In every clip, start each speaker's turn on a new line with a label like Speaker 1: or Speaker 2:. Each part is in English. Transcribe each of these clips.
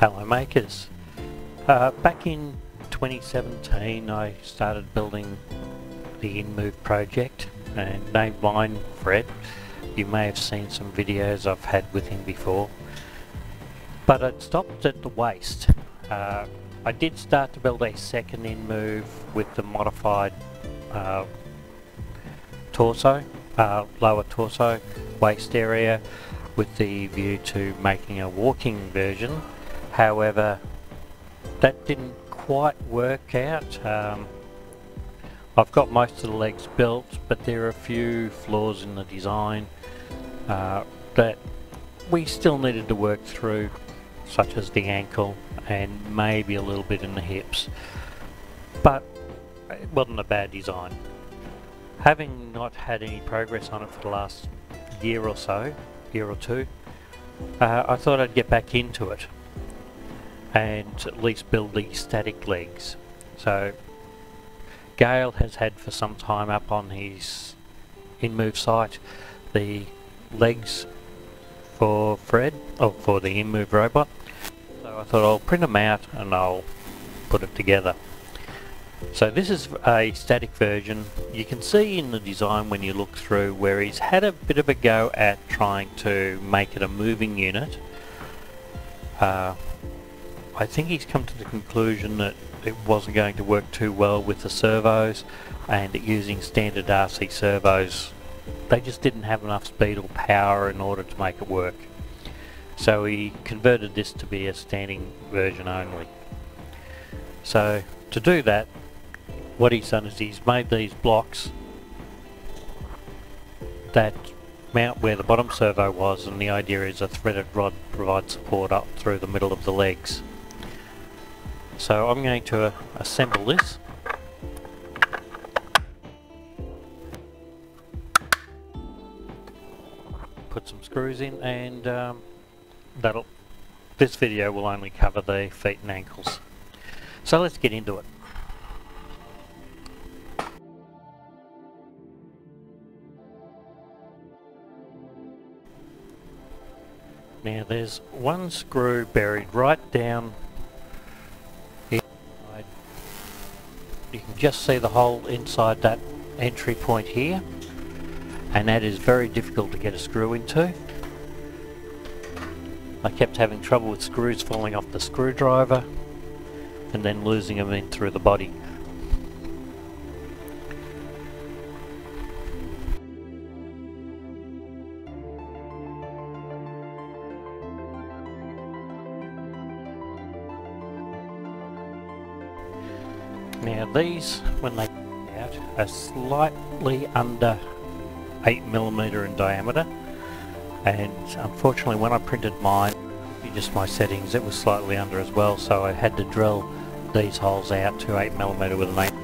Speaker 1: Hello makers. Uh, back in 2017 I started building the InMoov project and named mine Fred. You may have seen some videos I've had with him before. But it stopped at the waist. Uh, I did start to build a second InMoov with the modified uh, torso, uh, lower torso, waist area with the view to making a walking version However, that didn't quite work out. Um, I've got most of the legs built, but there are a few flaws in the design uh, that we still needed to work through, such as the ankle and maybe a little bit in the hips. But it wasn't a bad design. Having not had any progress on it for the last year or so, year or two, uh, I thought I'd get back into it and at least build the static legs. So Gael has had for some time up on his InMoov site the legs for Fred, or for the InMoov robot. So I thought I'll print them out and I'll put it together. So this is a static version. You can see in the design when you look through where he's had a bit of a go at trying to make it a moving unit. Uh, I think he's come to the conclusion that it wasn't going to work too well with the servos and using standard RC servos they just didn't have enough speed or power in order to make it work. So he converted this to be a standing version only. So to do that what he's done is he's made these blocks that mount where the bottom servo was and the idea is a threaded rod provides support up through the middle of the legs. So I'm going to uh, assemble this. Put some screws in and um, that'll this video will only cover the feet and ankles. So let's get into it. Now there's one screw buried right down you can just see the hole inside that entry point here and that is very difficult to get a screw into. I kept having trouble with screws falling off the screwdriver and then losing them in through the body. Now these, when they come out, are slightly under 8mm in diameter. And unfortunately when I printed mine, just my settings, it was slightly under as well. So I had to drill these holes out to 8mm with an 8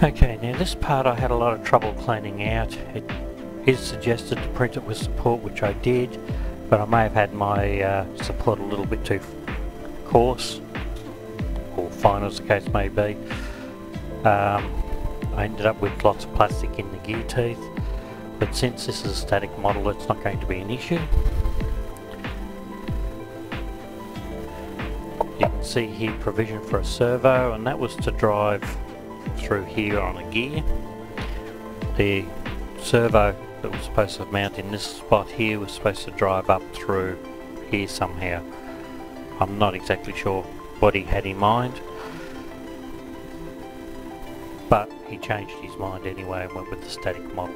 Speaker 1: Okay, now this part I had a lot of trouble cleaning out. It is suggested to print it with support, which I did, but I may have had my uh, support a little bit too coarse, or fine as the case may be. Um, I ended up with lots of plastic in the gear teeth, but since this is a static model it's not going to be an issue. You can see here provision for a servo, and that was to drive through here on a gear. The servo that was supposed to mount in this spot here was supposed to drive up through here somehow. I'm not exactly sure what he had in mind. But he changed his mind anyway and went with the static model.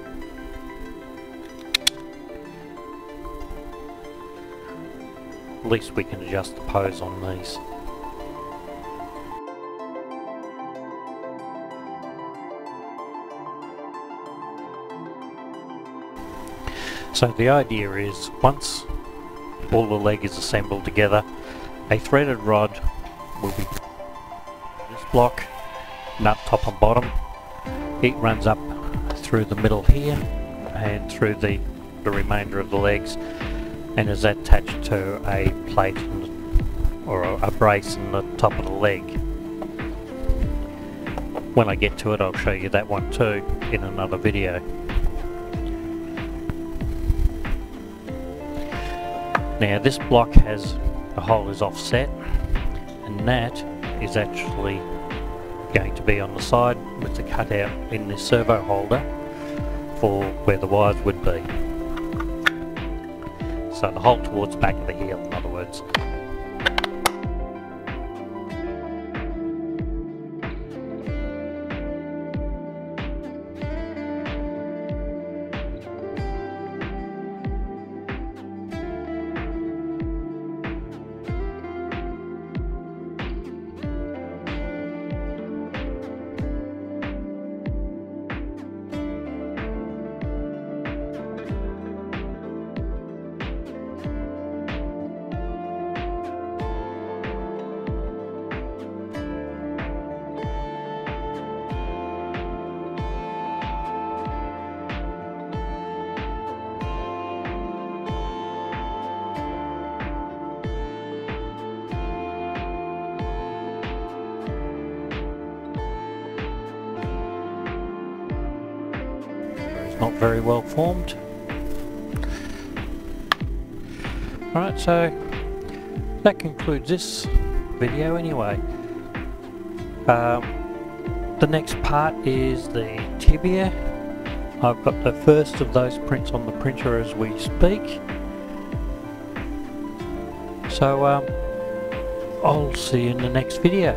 Speaker 1: At least we can adjust the pose on these. So the idea is once all the leg is assembled together, a threaded rod will be this block, nut top and bottom. It runs up through the middle here and through the, the remainder of the legs and is attached to a plate or a, a brace in the top of the leg. When I get to it I'll show you that one too in another video. Now this block has the hole is offset and that is actually going to be on the side with the cutout in the servo holder for where the wires would be. So the hole towards the back of the heel in other words. Not very well formed. Alright, so that concludes this video anyway. Um, the next part is the tibia. I've got the first of those prints on the printer as we speak. So um, I'll see you in the next video.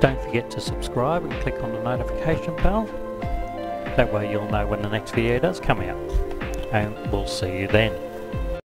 Speaker 1: Don't forget to subscribe and click on the notification bell. That way you'll know when the next video does come out. And we'll see you then.